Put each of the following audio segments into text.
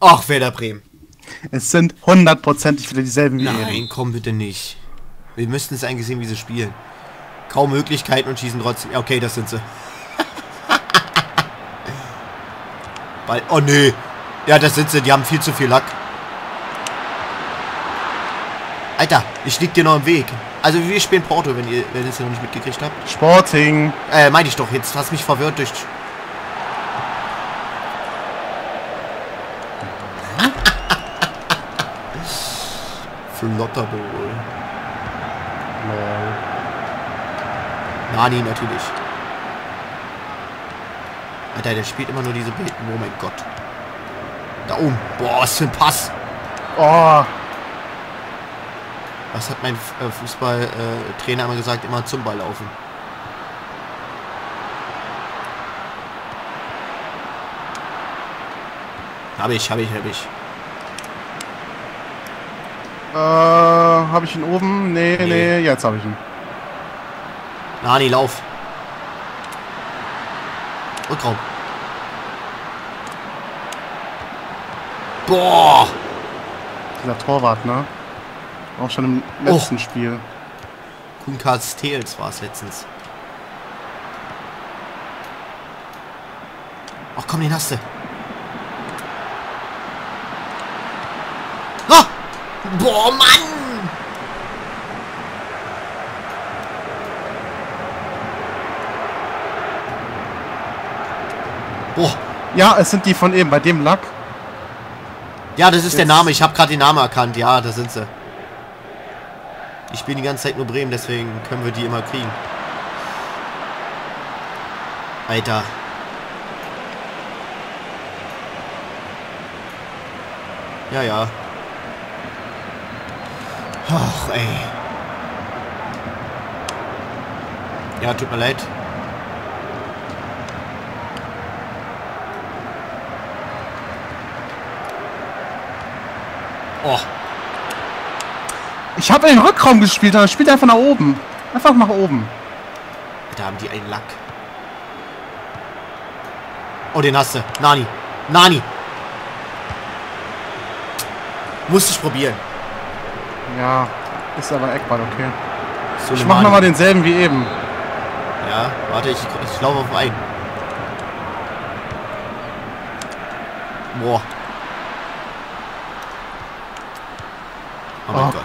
Ach, Werder Bremen. Es sind hundertprozentig wieder dieselben eben. Nein, komm bitte nicht. Wir müssten es eigentlich sehen, wie sie spielen. Kaum Möglichkeiten und schießen trotzdem. Ja, okay, das sind sie. Ball. Oh nö. Ja, das sind sie. Die haben viel zu viel Lack. Alter, ich lieg dir noch im Weg. Also wir spielen Porto, wenn ihr, wenn ihr es noch nicht mitgekriegt habt. Sporting. Äh, meinte ich doch. Jetzt hast du mich verwirrt durch... Flotterbowl. Nani natürlich. Alter, der spielt immer nur diese Beten. Oh mein Gott. Da oben. Boah, was für ein Pass. Oh, Was hat mein äh, Fußballtrainer immer gesagt? Immer zum Ball laufen. Hab ich, hab ich, hab ich. äh, habe ich ihn oben? Nee, Nee. nee, jetzt habe ich ihn. Nani, lauf. Rückraum. Boah. Dieser Torwart, ne? Auch schon im letzten Spiel. Kuhnkarls Tales war es letztens. Ach komm, den hast du. Ah! Boah, Mann! Boah. Ja, es sind die von eben, bei dem Lack. Ja, das ist der Jetzt- Name. Ich habe gerade den Namen erkannt. Ja, da sind sie. Ich spiele die ganze Zeit nur Bremen, deswegen können wir die immer kriegen. Alter. Ja, ja. Ach, ey. Ja, tut mir leid. Oh, Ich habe in den Rückraum gespielt, aber spielt einfach nach oben. Einfach nach oben. Da haben die einen Lack. Oh, den hast du. Nani. Nani. Musste ich probieren. Ja, ist aber Eckball, okay. Ich Soleimani. mach nochmal denselben wie eben. Ja, warte, ich, ich laufe auf einen. Boah.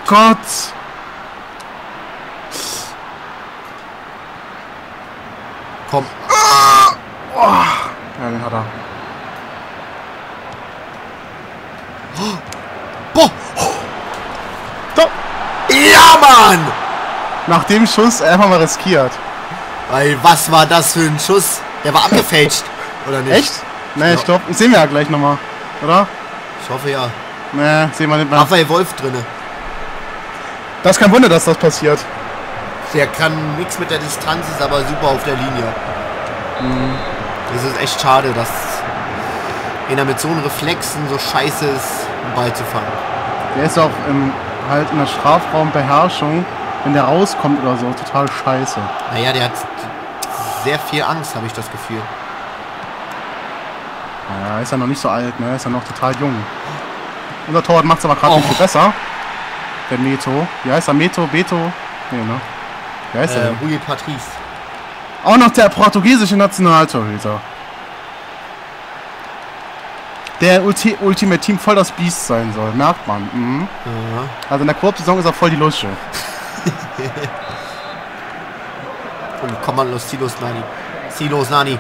Oh Oh Gott. Komm. Ja, den hat er. Boah. Da. Ja, Mann! Nach dem Schuss einfach mal riskiert. Weil, was war das für ein Schuss? Der war abgefälscht. Oder nicht? Echt? Ne, Ja. ich glaube, sehen wir ja gleich nochmal. Oder? Ich hoffe ja. Ne, sehen wir nicht mehr. Raphael Wolf drinne. Das ist kein Wunder, dass das passiert. Der kann nichts mit der Distanz, ist aber super auf der Linie. Es ist echt schade, dass einer mit so einem Reflexen so scheiße ist, einen Ball zu fangen. Der ist auch im, halt in der Strafraumbeherrschung, wenn der rauskommt oder so, total scheiße. Naja, der hat sehr viel Angst, habe ich das Gefühl. Naja, ist ja noch nicht so alt, ne? Ist ja noch total jung. Unser Torwart macht es aber gerade Oh. nicht viel besser. Der Meto. Wie heißt er? Meto? Beto? Nee, ne? Wie heißt er Äh, denn? Rui Patrice. Auch noch der portugiesische Nationaltorhüter. Der Ulti Ultimate Team voll das Biest sein soll, merkt man. Mhm. Ja. Also in der Koop-Saison ist er voll die Lusche. Und Kommandos Silos Nani. Silos Nani.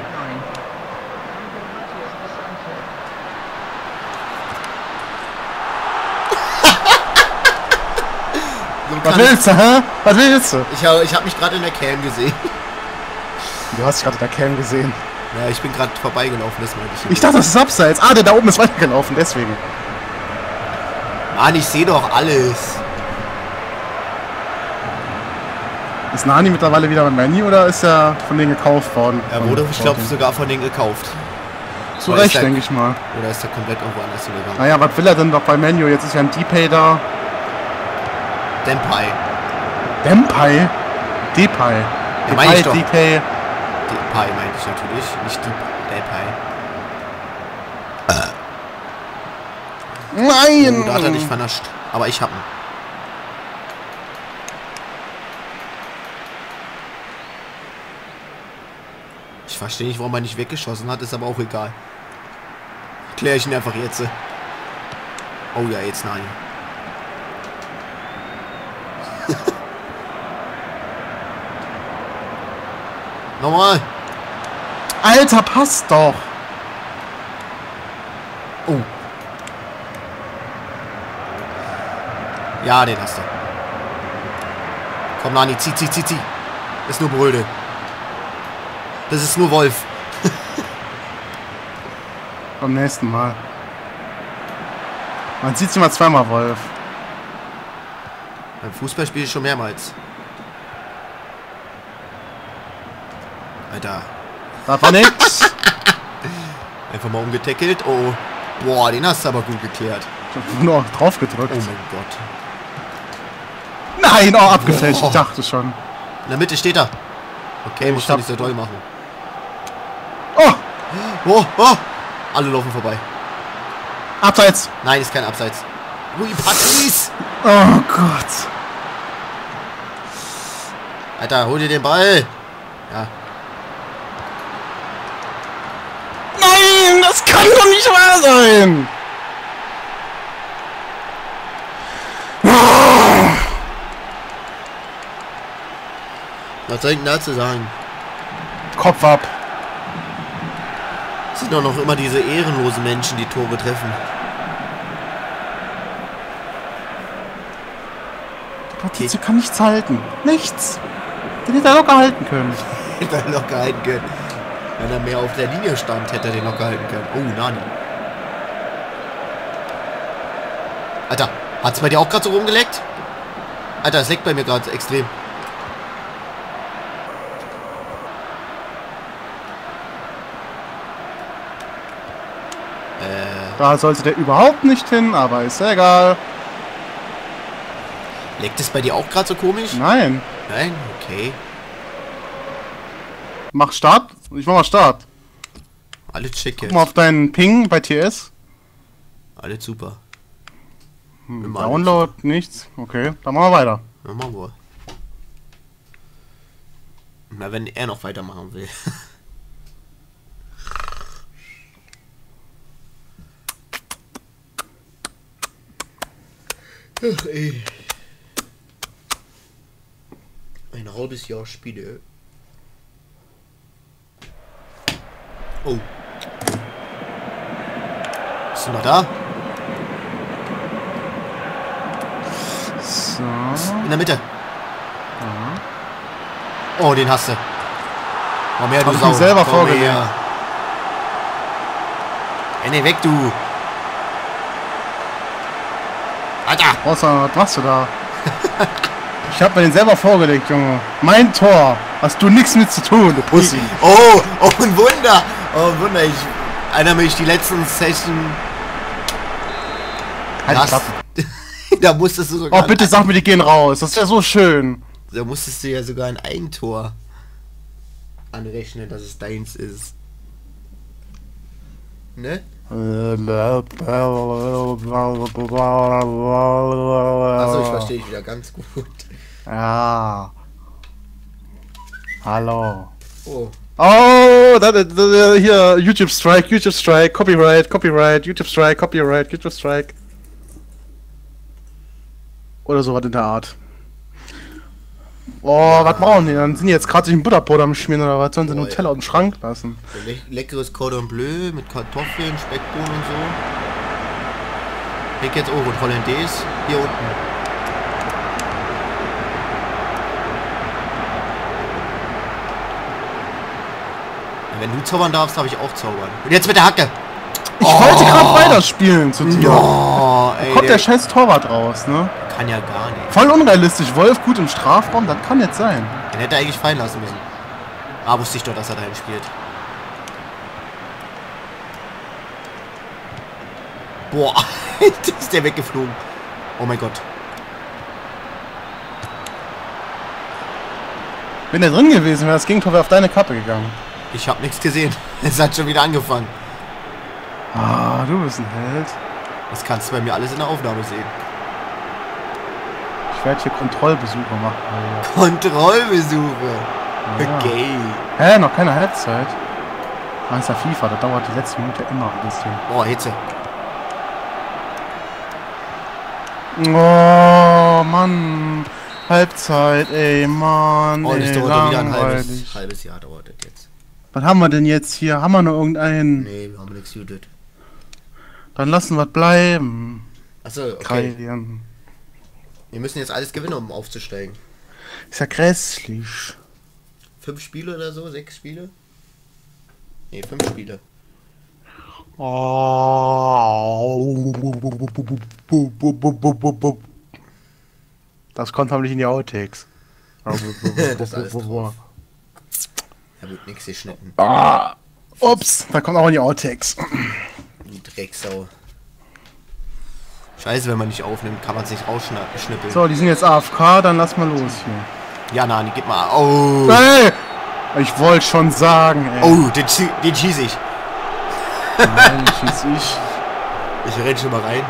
Was willst du, hä? Was willst du? ich habe ich hab mich gerade in der Cam gesehen. Du hast dich gerade in der Cam gesehen. Ja, ich bin gerade vorbeigelaufen, das meinte ich. Ich dachte, das ist abseits. Ah, der da oben ist weitergelaufen, deswegen. Mann, ich sehe doch alles. Ist Nani mittlerweile wieder beim Manny oder ist er von denen gekauft worden? Er wurde, ich glaube, sogar von denen gekauft. Zu Recht, denke ich mal. Oder ist er komplett irgendwo anders hingegangen? Naja, was will er denn doch bei Menu? Jetzt ist ja ein Depay da. Dempay. Depay? Depay. Ja, meine ich doch. Depay meinte ich natürlich, nicht Depay. Nein! Oh, da hat er dich vernascht. Aber ich hab ihn. Ich verstehe nicht, warum er nicht weggeschossen hat, ist aber auch egal. Kläre ich ihn einfach jetzt. Oh ja, jetzt nein. Nochmal. Alter, passt doch! Oh. Ja, den hast du. Komm, Nani, zieh, zieh, zieh, zieh. Ist nur Bröde. Das ist nur Wolf. Beim nächsten Mal. Man sieht sich mal zweimal, Wolf. Beim Fußball spiele ich schon mehrmals. Alter. Da war nix. Einfach mal umgetackelt. Oh. Boah, den hast du aber gut geklärt. Ich hab nur drauf gedrückt. Oh mein Gott. Nein, oh, abgefälscht. Ich dachte schon. In der Mitte steht er. Okay, muss Ich nicht so doll machen. Oh, Oh, oh. Alle laufen vorbei. abseits. Nein, ist kein Abseits. Ui, Patrice. Oh Gott. Alter, hol dir den Ball. Ja, Nein, das kann doch nicht wahr sein. was soll ich denn dazu sagen? Kopf ab. Es sind doch noch immer diese ehrenlosen Menschen, die Tore treffen. Patrizio kann nichts halten. Nichts. Den hätte er locker halten können. Hätte er locker halten können. Wenn er mehr auf der Linie stand, hätte er den locker halten können. Oh, Nani. Alter, hat's bei dir auch gerade so rumgeleckt? Alter, es leckt bei mir gerade extrem. Äh, Da sollte der überhaupt nicht hin, aber ist ja egal. leckt es bei dir auch gerade so komisch? Nein. Nein? Okay. Mach Start. Ich mach mal Start. Alles schick Guck jetzt. mal auf deinen Ping bei TS. Alles super. Hm, Immer Download, nichts. Okay, dann machen wir weiter. Ja, machen wir. Na, wenn er noch weitermachen will. Ach, ey. Ein halbes Jahr Spiele. Oh. Bist du noch da? So. In der Mitte. Oh, den hast du. Komm her, du Hab Sau. selber Komm vorgelegt. her. Weg, du. Alter. Außer, was machst du da? ich hab mir den selber vorgelegt, Junge. Mein Tor. Hast du nichts mit zu tun, du Pussy. Oh, oh, ein Wunder. Oh, Wunder. Ich erinnere mich, die letzten Session. Halt da musstest du sogar... Oh, bitte sag mir, die gehen raus. Das wäre so schön. Da musstest du ja sogar ein Eigentor anrechnen, dass es deins ist. Ne? Achso, ich verstehe dich wieder ganz gut. Ja. Hallo. Oh. Oh, da, da, da, hier, YouTube Strike, YouTube Strike, Copyright, Copyright, YouTube Strike, Copyright, YouTube Strike. Oder sowas in der Art. Oh, was brauchen die? Dann sind die jetzt gerade sich ein Butterbrot am Schmieren oder was? Sollen sie Boah, Nutella aus dem Schrank lassen? Le leckeres Cordon Bleu mit Kartoffeln, Speckbohnen und so. Weg jetzt auch und Hollandaise hier unten. Wenn du zaubern darfst, darf ich auch zaubern. Und jetzt mit der Hacke. Ich wollte gerade weiterspielen zu dir. Oh, ey, Kommt der, der scheiß Torwart raus, ne? kann ja gar nicht. Voll unrealistisch. Wolf gut im Strafraum, das kann jetzt sein. Den hätte er eigentlich fallen lassen müssen. Ah, wusste ich doch, dass er dahin spielt. Boah, ist der weggeflogen. Oh mein Gott. Wenn der drin gewesen wäre, das Gegentor wäre auf deine Kappe gegangen. Ich habe nichts gesehen. Es hat schon wieder angefangen. Ah, du bist ein Held. Das kannst du bei mir alles in der Aufnahme sehen. Ich werde hier Kontrollbesuche machen. Kontrollbesuche. Ja. Okay. Hä, noch keine Halbzeit. Ist ja FIFA, da dauert die letzte Minute immer ein bisschen. Boah, Hitze. Oh, Mann. Halbzeit, ey, Mann. Oh, das ey, dauert wieder ein halbes, halbes Jahr dauert das jetzt. Was haben wir denn jetzt hier? Haben wir noch irgendeinen? Nee, wir haben nichts getötet. Dann lassen wir es bleiben. Achso, okay. Kreien. Wir müssen jetzt alles gewinnen, um aufzusteigen. Ist ja grässlich. Fünf Spiele oder so? Sechs Spiele? Nee, fünf Spiele. Das kommt nämlich in die Outtakes. Das ist alles drauf. Da wird nichts geschnitten. Ah, ups, da kommt auch in die Outtakes. Die Drecksau. Scheiße, wenn man nicht aufnimmt, kann man es nicht rausschnippeln. So, die sind jetzt AFK, dann lass mal los hier. Ja, Nani, gib mal. Oh, Hey! Ich wollte schon sagen, ey. oh den, den schieße ich. Nein, schieß ich. Ich renn schon mal rein.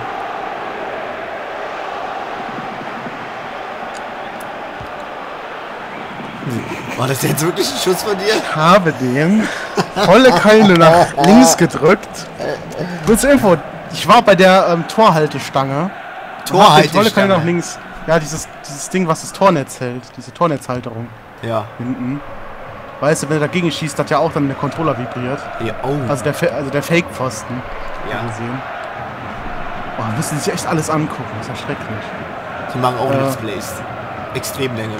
War das jetzt wirklich ein Schuss von dir? Ich habe den volle Keile nach links gedrückt. Kurze Info, ich war bei der ähm, Torhaltestange. den Volle Keile nach Torhaltestange. links. Ja, dieses, dieses Ding, was das Tornetz hält. Diese Tornetzhalterung Ja. hinten. Weißt du, wenn er dagegen schießt, hat ja auch dann der Controller vibriert. ja. Oh. Also der, also der Fake-Pfosten. ja. gesehen. Boah, müssen sich echt alles angucken. Das ist ja schrecklich. Die machen auch Äh. Let's Plays. Extremlänge.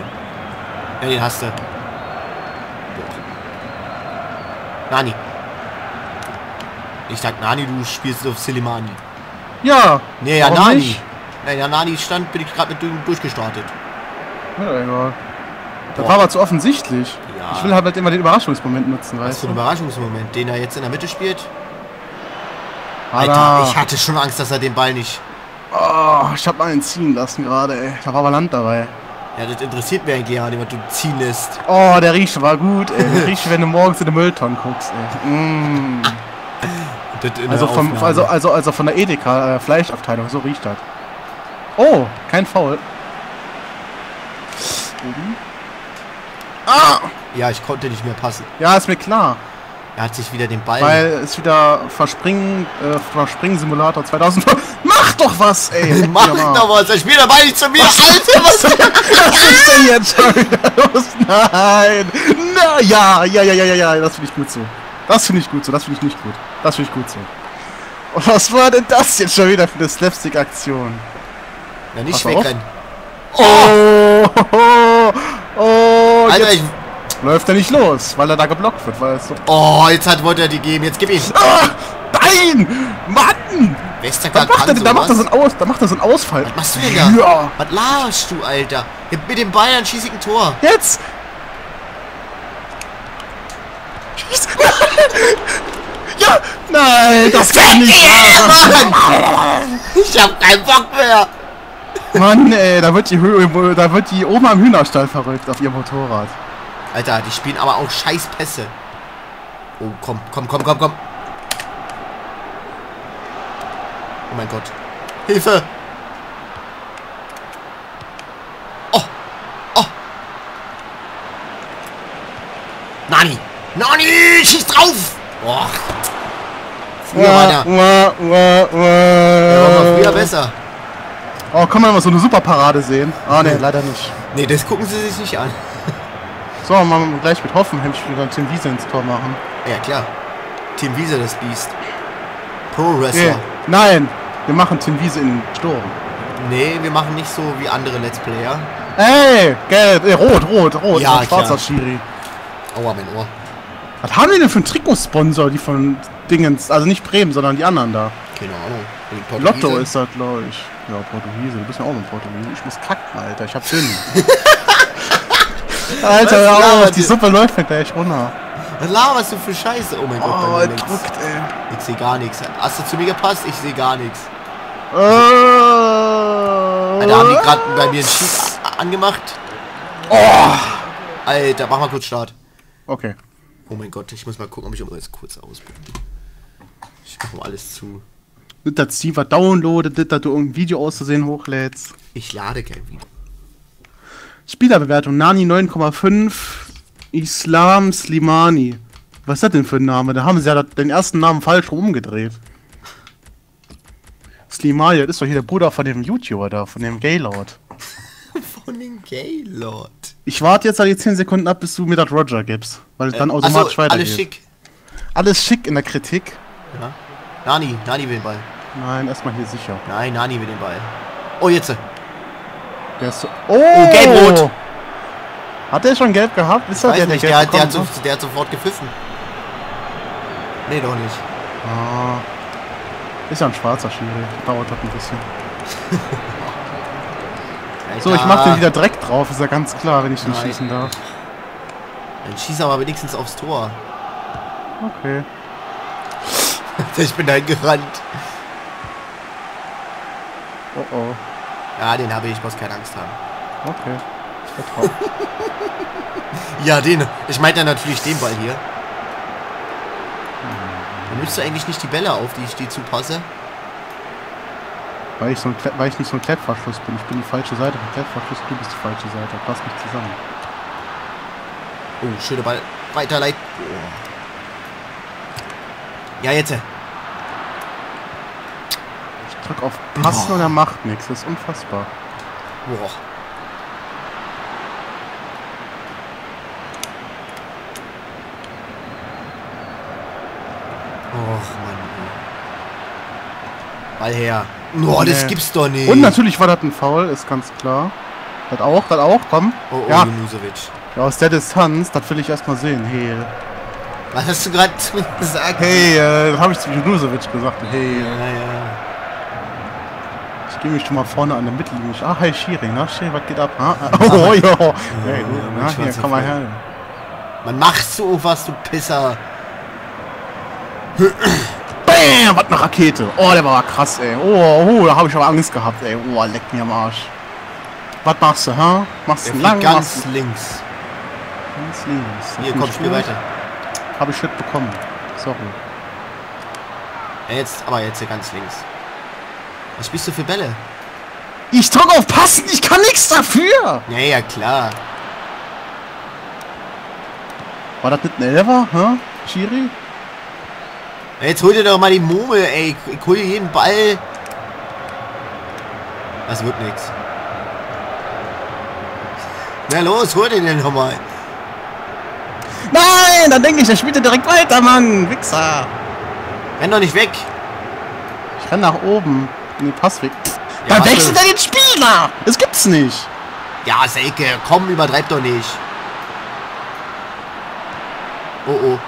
Ja, den hast du. Gut. Nani. Ich sag Nani, du spielst auf Silimani. Ja. Nee, ja, Nani. nicht? Ja, ja, Nani stand, bin ich gerade mit durch- durchgestartet. Ja, egal. Das Boah. war aber zu offensichtlich. Ja. Ich will halt immer den Überraschungsmoment nutzen, Was weißt für du? ein Überraschungsmoment, den er jetzt in der Mitte spielt. Alter, Alter, ich hatte schon Angst, dass er den Ball nicht. oh, ich hab einen ziehen lassen gerade, ey. Da war aber Land dabei. Ja, das interessiert mir eigentlich gar nicht, was du ziehen lässt. Oh, der riecht war gut, ey. Der riecht, wenn du morgens in den Mülltonnen guckst, ey. Mm. Das in Also, vom, also, also, also von der Edeka äh, Fleischabteilung, so riecht das. Oh, kein Foul. Oben. Ah! Ja, ich konnte nicht mehr passen. Ja, ist mir klar. Er hat sich wieder den Ball. Weil es wieder Verspringen, äh, Verspringen-Simulator 2000. Mach doch was, ey! Mach Ja, ich doch was, spielt der Ball nicht zu mir. Alter, was? Jetzt schon wieder los? Nein! Na, ja, ja, ja, ja, ja, ja, das finde ich gut so. Das finde ich gut so, das finde ich nicht gut. Das finde ich gut so. Und was war denn das jetzt schon wieder für eine Slapstick-Aktion? Ja, nicht wegrennen. Oh, oh, oh, Alter, ich, läuft er nicht los, weil er da geblockt wird, weil es so... oh, jetzt hat, wollte er die geben. Jetzt gib ihn. Ah, nein! Mann! Da Westergaard macht, er, kann da, macht er so einen Aus, da macht er so einen Ausfall. Was machst du denn da? Ja! Was laberst du, Alter? Mit dem dann schieß ich ein Tor. Jetzt! Ja! Nein, das kann nicht wahr! Ich hab keinen Bock mehr. Mann, ey, da wird die da wird die Oma am Hühnerstall verrückt auf ihr Motorrad. Alter, die spielen aber auch scheiß Pässe. Oh, komm, komm, komm, komm, komm. Oh mein Gott. Hilfe! Oh! Oh! Nani! Nani! Schieß drauf! Boah! Früher war der, der war mal früher besser. Oh, kann man mal so eine Superparade sehen? Ah, ne, leider nicht. Nee, das gucken sie sich nicht an. So, machen wir gleich mit Hoffenheim wieder Tim Wiese ins Tor machen. Ja, klar. Team Wiese, das Biest. Pro Wrestler. Nee, nein, wir machen Tim Wiese in Sturm. Nee, wir machen nicht so wie andere Let's Player. Ey, gelb, äh, rot, rot, rot, Ja, schwarzer klar. Schiri. Aua, mein Ohr. Was haben die denn für einen Trikotsponsor, die von Dingens, also nicht Bremen, sondern die anderen da? Keine Ahnung. Lotto ist das, glaube ich. Ja, Portugiese, du bist ja auch ein Portugiese. Ich muss kacken, Alter, ich hab Sinn. Alter, hör auf, die? Suppe läuft mir gleich runter. Was laberst du für Scheiße? Oh mein Gott, bei Oh, mir er links. drückt, ey. Ich sehe gar nichts. Hast du zu mir gepasst? Ich sehe gar nichts. Äh, Alter, haben die gerade bei mir einen Schieß angemacht? oh, Alter, mach mal kurz Start. Okay. Oh mein Gott, ich muss mal gucken, ob ich irgendwas kurz ausbringe. Ich mach mal alles zu. Nicht, dass Steve downloadet, dass du irgendein Video auszusehen hochlädst. Ich lade kein Video. Spielerbewertung Nani 9,5, Islam Slimani. Was ist das denn für ein Name? Da haben sie ja den ersten Namen falsch rum umgedreht. Slimani, das ist doch hier der Bruder von dem YouTuber da, von dem Gaylord. Von den Gaylord. Ich warte jetzt halt die 10 Sekunden ab, bis du mir das Roger gibst, weil es dann automatisch Achso, weitergeht. alles schick. Alles schick in der Kritik. Ja. Nani, Nani will den Ball. Nein, erstmal hier sicher. Nein, Nani will den Ball. Oh, jetzt. Der ist so oh, gelb-rot. Hat der schon gelb gehabt? Ist das der, der nicht, gelb der, hat- der, hat so, der hat sofort gepfiffen. Nee, doch nicht. Ah. Ist ja ein schwarzer Schiri. Dauert halt ein bisschen. So, ich mach den wieder direkt drauf, ist ja ganz klar, wenn ich den Nein. schießen darf. Dann schieß aber wenigstens aufs Tor. Okay. Ich bin dahin gerannt. Oh oh. Ja, den habe ich, ich muss keine Angst haben. Okay. Ich vertrau. Ja, den. Ich meinte natürlich den Ball hier. Dann nimmst du eigentlich nicht die Bälle auf, die ich dir zupasse. weil, ich so ein weil ich nicht so ein Klettverschluss bin. Ich bin die falsche Seite vom Klettverschluss, du bist die falsche Seite. Passt nicht zusammen. Oh, schöner Ball. Weiterleit. Oh. Ja, jetzt. Ich drück auf Passen Boah. und er macht nichts. Das ist unfassbar. Boah. Och, Mann. ey. Ball her. Boah, das Nee. gibt's doch nicht. Und natürlich war das ein Foul, ist ganz klar. Das auch, das auch, komm. Oh, oh, Ja. Ja, aus der Distanz, das will ich erstmal sehen. Hey, Was hast du gerade zu mir gesagt? hey, äh, das habe ich zu Junusovic gesagt. Hey, Ja, ja. ich gehe mich schon mal vorne an der Mittellinie. Ah, hi Schiri, na Schiri, was geht ab? Ah, oh, jo. Hey, du, mein na, hier, komm mal her. Man macht so was, du Pisser. Bam, was eine Rakete. Oh, der war krass, ey. Oh, oh da habe ich aber Angst gehabt, ey. Oh, leck mir am Arsch. Was machst du, hä? Machst du lang? ganz links. ganz links. Hier, komm, spiel weiter. Habe ich Schritt bekommen. Sorry. Ja, jetzt, aber jetzt hier ganz links. Was spielst du für Bälle? Ich drück auf Passen, ich kann nichts dafür. Ja, ja, klar. War das nicht ein Elfer, hä? Schiri? Jetzt hol dir doch mal die Murmel, ey. Ich hol dir jeden Ball. Das wird nix. Na los, hol den denn nochmal. Nein, dann denke ich, er spielt ja direkt weiter, Mann. Wichser. Renn doch nicht weg. Ich renn nach oben. Nee, Pass weg. Ja, dann wechselt er den Spieler. Das gibt's nicht. Ja, Selke, komm, übertreib doch nicht. Oh, oh.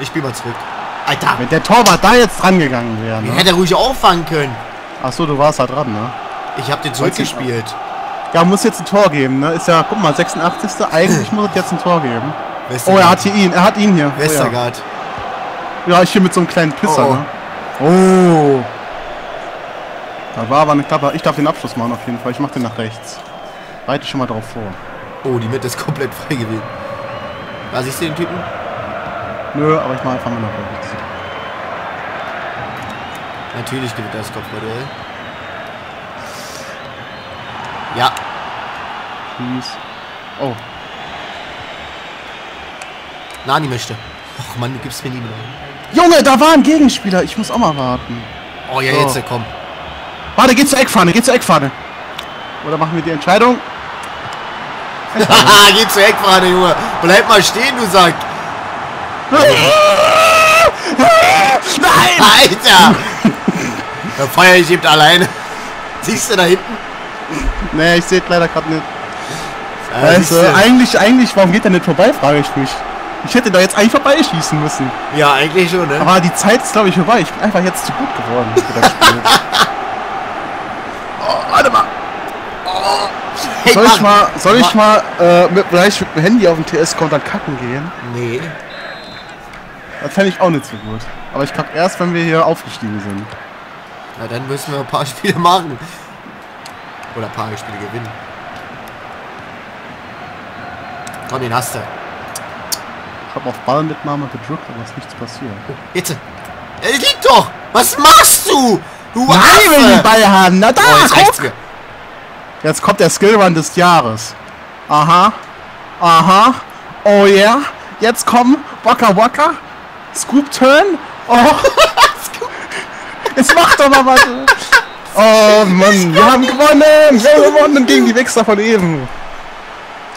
Ich spiel mal zurück. Alter, Wenn der Torwart da jetzt dran gegangen wäre, den ne? hätte er ruhig auffangen können. Achso, du warst da dran, ne? Ich hab den zurückgespielt. Ja, muss jetzt ein Tor geben, ne? Ist ja, guck mal, 86. Eigentlich muss es jetzt ein Tor geben. Oh, er hat hier ihn, er hat ihn hier. Oh, ja. Westergaard. ja, ich hier mit so einem kleinen Pisser, Oh, oh. ne? Oh. Da war aber eine Klappe. Ich darf den Abschluss machen auf jeden Fall. Ich mach den nach rechts. Reite schon mal drauf vor. Oh, die Mitte ist komplett frei gewesen. Da siehst du den Typen? Nö, aber ich mach einfach mal nach rechts. Natürlich gewinnt das Kopfballduell. Ja, Schieß. Oh, Nani möchte. Och Mann, du gibst mir nie mehr. Junge, da war ein Gegenspieler. Ich muss auch mal warten. Oh ja, So. jetzt komm. Warte, geh zur Eckfahne, geh zur Eckfahne. Oder machen wir die Entscheidung? Haha, geh zur Eckfahne, Junge. Bleib mal stehen, du Sack. Nein! Alter! Da feier ich eben alleine. Siehst du da hinten? Nee, ich sehe leider gerade nicht. Also, du. eigentlich, eigentlich, warum geht der nicht vorbei, frage ich mich. Ich hätte da jetzt eigentlich vorbeischießen müssen. ja, eigentlich schon, ne? Aber die Zeit ist, glaube ich, vorbei. Ich bin einfach jetzt zu gut geworden für das Spiel. oh, warte mal. Hey, Soll ich Mann. mal, soll ich Ma- mal äh, mit, vielleicht mit dem Handy auf den TS-Counter kacken gehen? Nee. Das fände ich auch nicht so gut. Aber ich kacke erst, wenn wir hier aufgestiegen sind. Na, dann müssen wir ein paar Spiele machen. Oder ein paar Spiele gewinnen. Komm, den hast du. Ich habe auf Ballmitnahme gedrückt, aber ist nichts passiert. Jetzt. Er liegt doch. Was machst du? Du Nein, will den. Ball haben. Na da, Oh, jetzt guck. Jetzt kommt der Skillrun des Jahres. Aha. Aha. Oh ja. Jetzt komm. Waka Waka. Scoop Turn. Oh. Jetzt macht doch mal was. Oh Mann, wir haben gewonnen. Wir haben gewonnen gegen die Wichser von eben.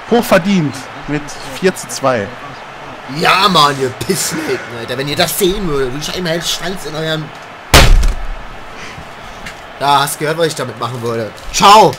Hochverdient. Mit 4 zu 2. Ja, Mann, ihr Pissnelken, Alter. Wenn ihr das sehen würdet, würde ich einmal einen Schwanz in euren... Da, hast gehört, was ich damit machen würde. Ciao.